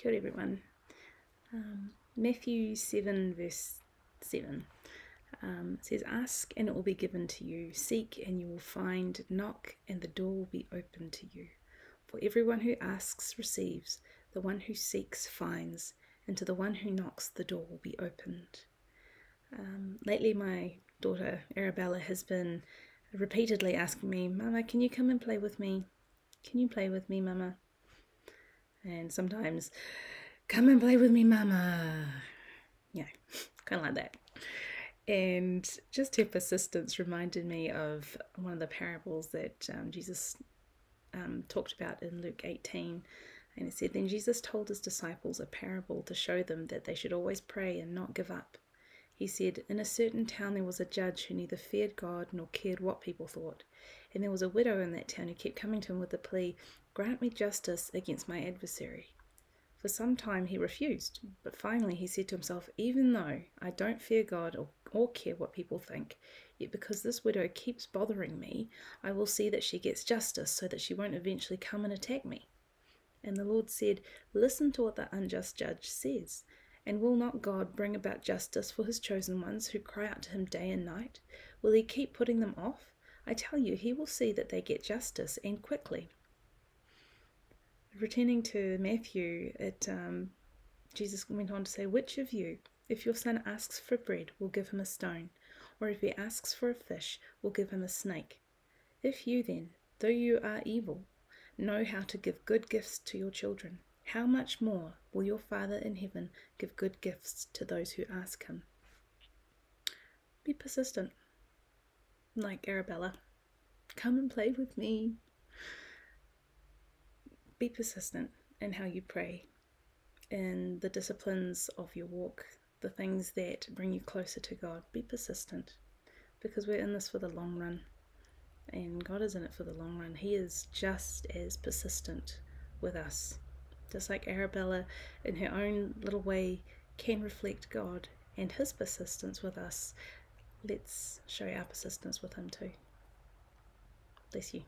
Kia ora everyone. Um, Matthew 7, verse 7 um, says, Ask and it will be given to you, seek and you will find, knock and the door will be opened to you. For everyone who asks receives, the one who seeks finds, and to the one who knocks the door will be opened. Um, lately, my daughter Arabella has been repeatedly asking me, Mama, can you come and play with me? Can you play with me, Mama? And sometimes come and play with me mama. Yeah kind of like that. And just her persistence reminded me of one of the parables that um, jesus um, talked about in luke 18 and it said then jesus told his disciples a parable to show them that they should always pray and not give up he said in a certain town there was a judge who neither feared god nor cared what people thought and there was a widow in that town who kept coming to him with the plea Grant me justice against my adversary. For some time he refused, but finally he said to himself, Even though I don't fear God or, or, care what people think, yet because this widow keeps bothering me, I will see that she gets justice so that she won't eventually come and attack me. And the Lord said, Listen to what the unjust judge says. And will not God bring about justice for his chosen ones who cry out to him day and night? Will he keep putting them off? I tell you, he will see that they get justice and quickly returning to Matthew, it um, Jesus went on to say, "Which of you, if your son asks for bread, will give him a stone, or if he asks for a fish, will give him a snake? If you then, though you are evil, know how to give good gifts to your children, how much more will your Father in heaven give good gifts to those who ask him?" Be persistent, like Arabella. Come and play with me. Be persistent in how you pray, in the disciplines of your walk, the things that bring you closer to God. Be persistent because we're in this for the long run. And God is in it for the long run. He is just as persistent with us. Just like Arabella, in her own little way, can reflect God and His persistence with us, let's show our persistence with Him too. Bless you.